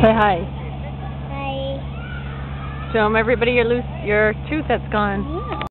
Say hi. Hi. Show 'em everybody your loose your tooth that's gone. Yeah.